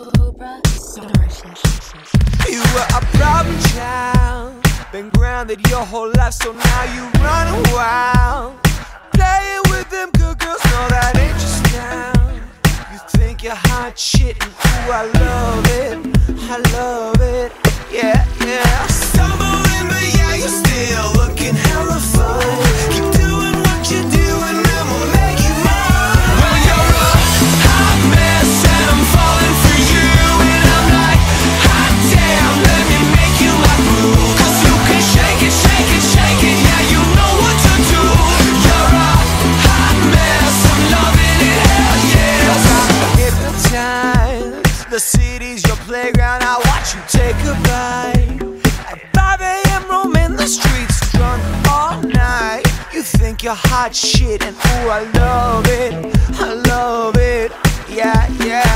You were a problem child, been grounded your whole life, so now you run wild. Playing with them good girls, no, that ain't your style. You think you're hot shit, and ooh, I love it, I love it, yeah, yeah. I watch you take a bite. At 5 a.m. roaming the streets drunk all night. You think you're hot shit, and ooh, I love it, I love it, yeah, yeah.